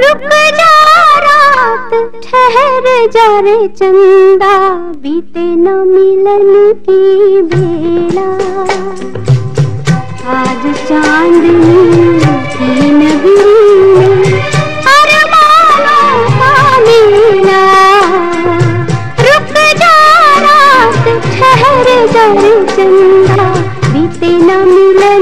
रुक जा, रात ठहर जा रे चंदा बीते न मिलन की बेला। आज चांदनी की रुक जा, रात ठहर जा रे चंदा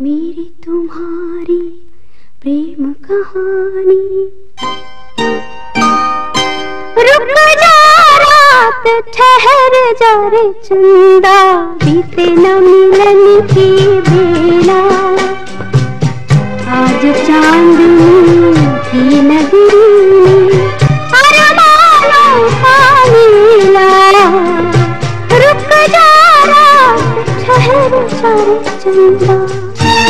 मेरी तुम्हारी प्रेम कहानी। रुक जा रात, ठहर जा रे चंदा। बीते न मिलन की बेला। आज चांदनी की नगरी में रुक जा रात, ठहर जा रे चंदा।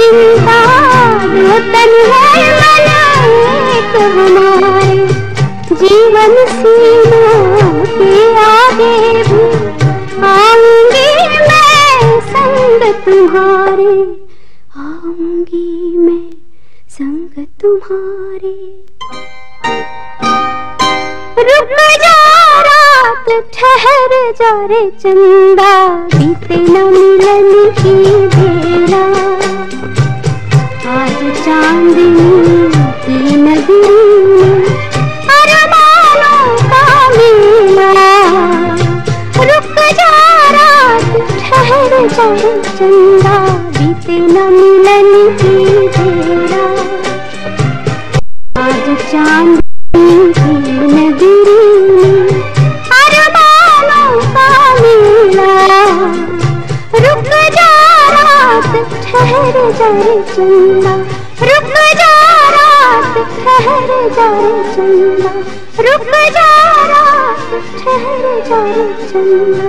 चिंता दो तन है एक हमारे? जीवन सीमा के आगे भी आऊँगी मैं संग तुम्हारे। आऊँगी मैं संग तुम्हारे। रात ठहर जा रे चंदा। बीते न मिलन की बेला आज चांदनी की अरमानों का चंदा। बीते न मिलन की आज चांदनी ठहर जा रे चंदा रुक जा रात ठहर जा रे चंदा रुक जा रात ठहर जा रे चंदा